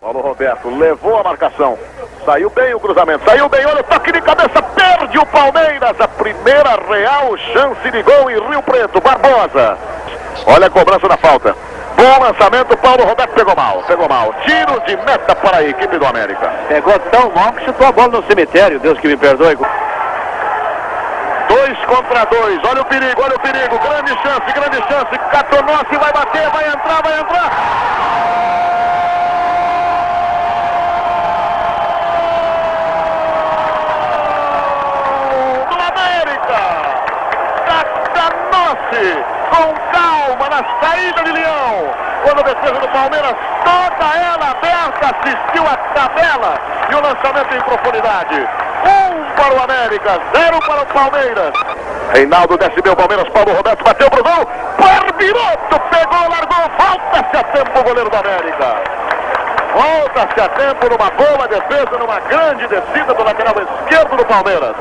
Paulo Roberto levou a marcação. Saiu bem o cruzamento, saiu bem, olha o toque de cabeça, perde o Palmeiras. A primeira real chance de gol em Rio Preto, Barbosa. Olha a cobrança da falta. Bom lançamento, Paulo Roberto pegou mal, pegou mal. Tiro de meta para a equipe do América. Pegou tão mal que chutou a bola no cemitério, Deus que me perdoe. Dois contra dois, olha o perigo, olha o perigo, grande chance, grande chance. Catonossi vai bater, vai entrar, vai entrar. do América. Catonossi com calma na saída de Leão. Quando a defesa do Palmeiras, toda ela aberta, assistiu a tabela e o lançamento em profundidade. Um para o América, zero para o Palmeiras. Reinaldo desce bem o Palmeiras, Paulo Roberto bateu pro gol. Barbiroto pegou, largou, volta-se a tempo o goleiro do América. Volta-se a tempo numa boa defesa, numa grande descida do lateral esquerdo do Palmeiras.